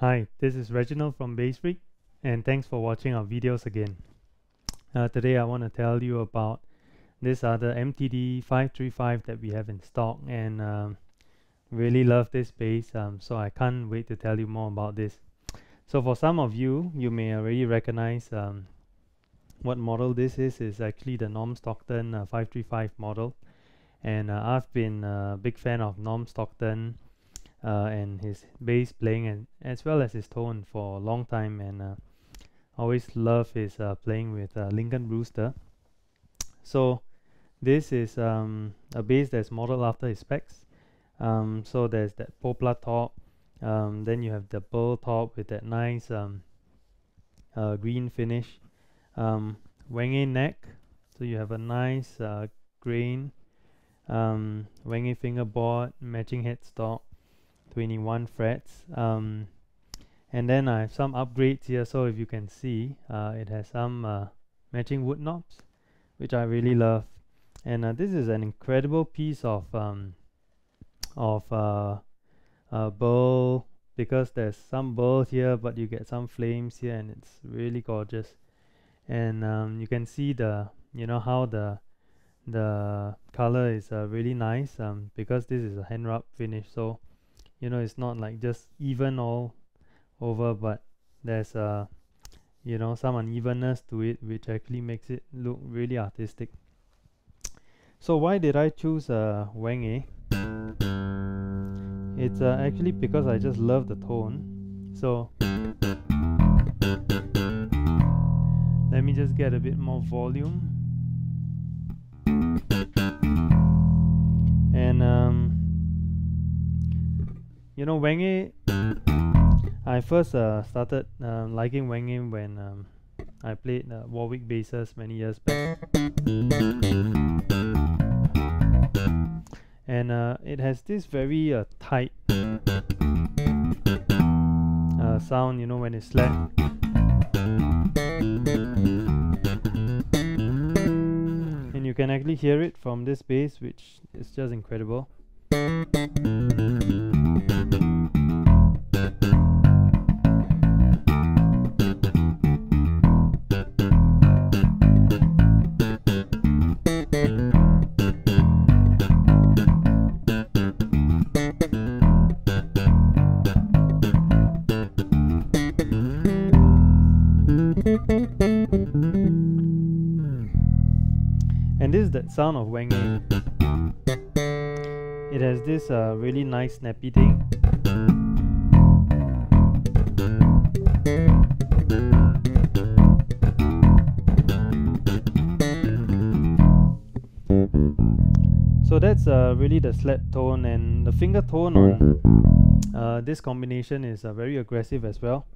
Hi, this is Reginald from bassFREQ and thanks for watching our videos again. Uh, today I want to tell you about this other MTD 535 that we have in stock and um, really love this bass um, so I can't wait to tell you more about this. So for some of you, you may already recognize um, what model this is. is actually the Norm Stockton uh, 535 model and uh, I've been a big fan of Norm Stockton uh, and his bass playing and as well as his tone for a long time and uh, always love his uh, playing with uh, Lincoln Brewster. So this is um, a bass that's modeled after his specs. Um, so there's that poplar top um, then you have the burl top with that nice um, uh, green finish. Um, Wenge neck so you have a nice uh, grain. Um, Wenge fingerboard matching headstock 21 frets um, and then I have some upgrades here so if you can see uh, it has some uh, matching wood knobs which I really love. And uh, this is an incredible piece of um, of uh, burl because there's some burl here but you get some flames here and it's really gorgeous. And um, you can see the you know how the the color is uh, really nice um, because this is a hand rub finish so you know it's not like just even all over but there's a you know some unevenness to it which actually makes it look really artistic. So why did I choose uh, Wenge it's uh, actually because I just love the tone. So let me just get a bit more volume. And um, you know Wenge I first uh, started uh, liking Wenge when um, I played uh, Warwick basses many years back. And uh, it has this very uh, tight uh, sound you know when it's slapped and you can actually hear it from this bass which is just incredible and this is the sound of Wenge it has this uh, really nice snappy thing. So that's uh, really the slap tone and the finger tone on uh, this combination is uh, very aggressive as well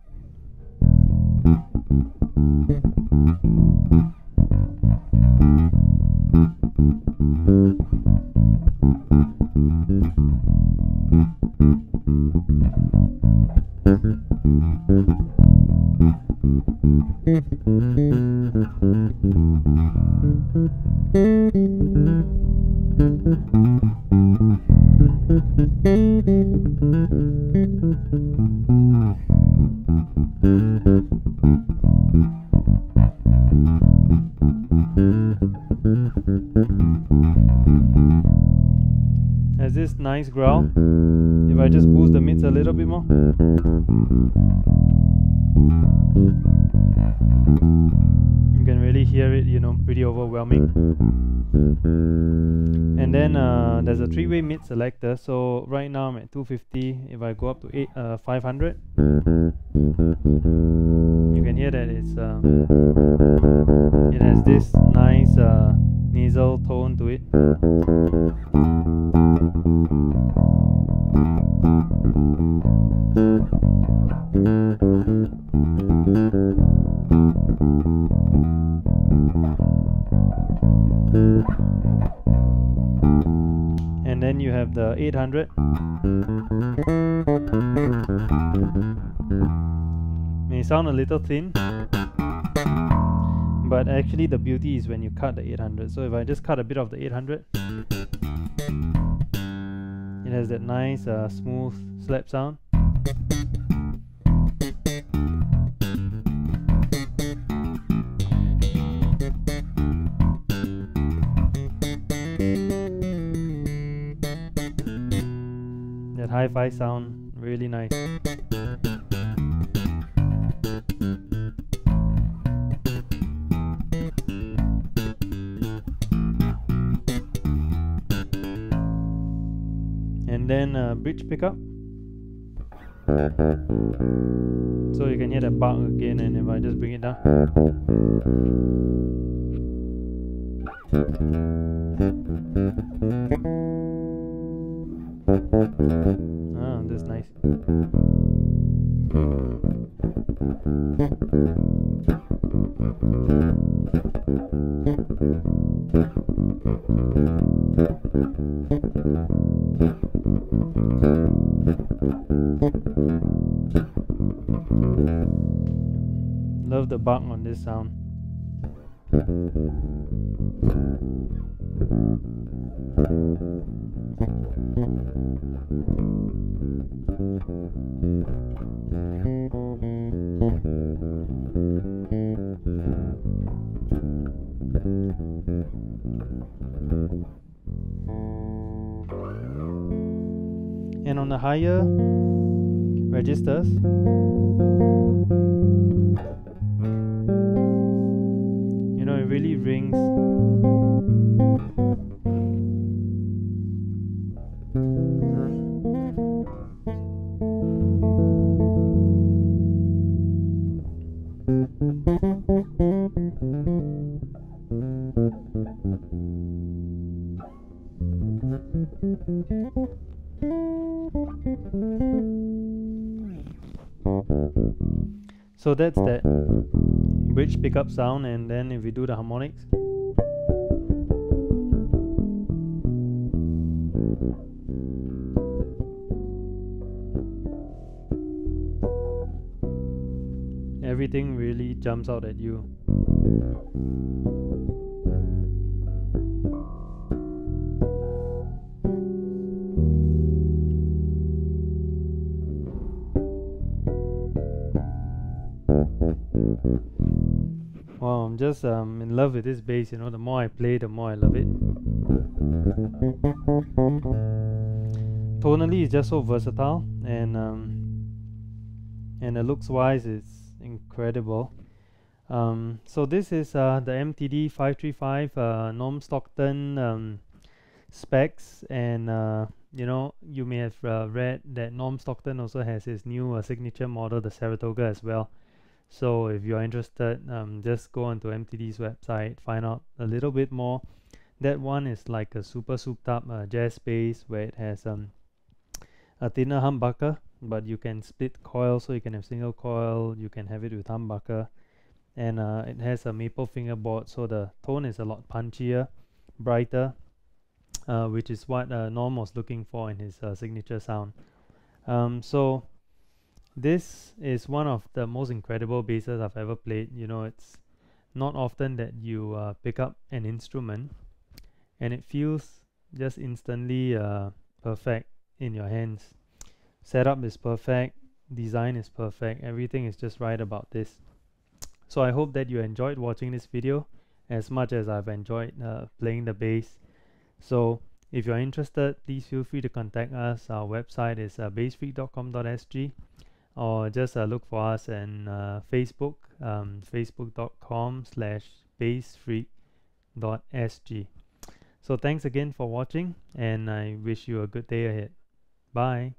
has this nice growl? If I just boost the mids a little bit more? You can really hear it you know pretty overwhelming and then uh, there's a three-way mid selector. So right now I'm at 250 if I go up to eight, uh, 500 you can hear that it's uh, it has this nice uh, nasal tone to it and then you have the 800 may sound a little thin but actually the beauty is when you cut the 800 so if I just cut a bit of the 800 it has that nice uh, smooth slap sound hi-fi sound really nice. And then uh, bridge pickup. So you can hear that bark again and if I just bring it down Love the bark on this sound. And on the higher registers, you know, it really rings. So that's that bridge pickup sound and then if we do the harmonics. Everything really jumps out at you I'm just um, in love with this bass, you know, the more I play, the more I love it. Tonally, it's just so versatile, and um, and the looks wise, it's incredible. Um, so this is uh, the MTD 535 uh, Norm Stockton um, specs, and uh, you know, you may have uh, read that Norm Stockton also has his new uh, signature model, the Saratoga, as well. So if you're interested, um, just go onto MTD's website, find out a little bit more. That one is like a super souped up uh, jazz bass where it has um, a thinner humbucker, but you can split coil, so you can have single coil, you can have it with humbucker, and uh, it has a maple fingerboard, so the tone is a lot punchier, brighter, uh, which is what uh, Norm was looking for in his uh, signature sound. Um, so this is one of the most incredible basses I've ever played. You know, it's not often that you uh, pick up an instrument and it feels just instantly uh, perfect in your hands. Setup is perfect, design is perfect, everything is just right about this. So I hope that you enjoyed watching this video as much as I've enjoyed uh, playing the bass. So if you're interested, please feel free to contact us. Our website is uh, bassfreq.com.sg or just uh, look for us on uh, Facebook, um, facebook.com slash bassfreq.sg. So thanks again for watching and I wish you a good day ahead. Bye.